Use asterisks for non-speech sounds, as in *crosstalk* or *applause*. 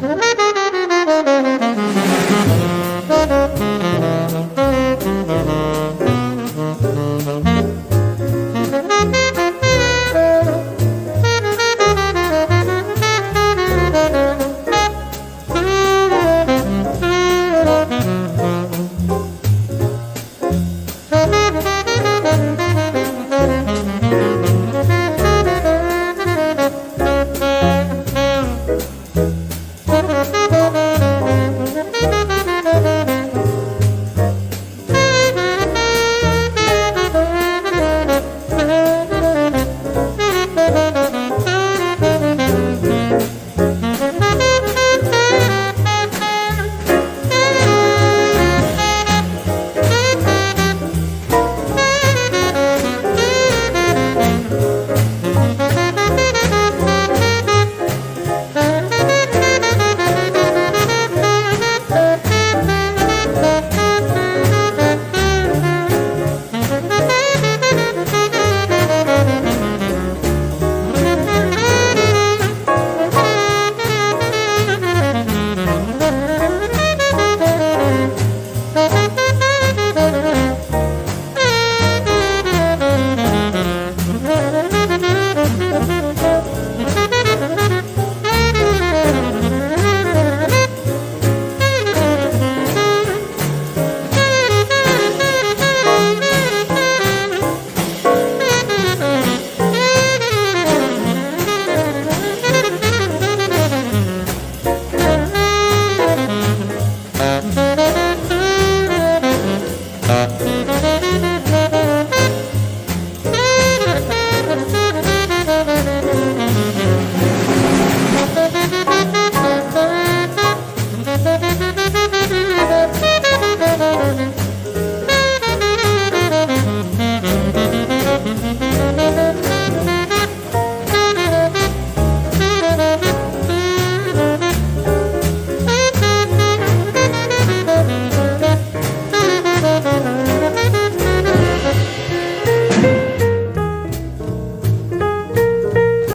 Mm-hmm. *laughs*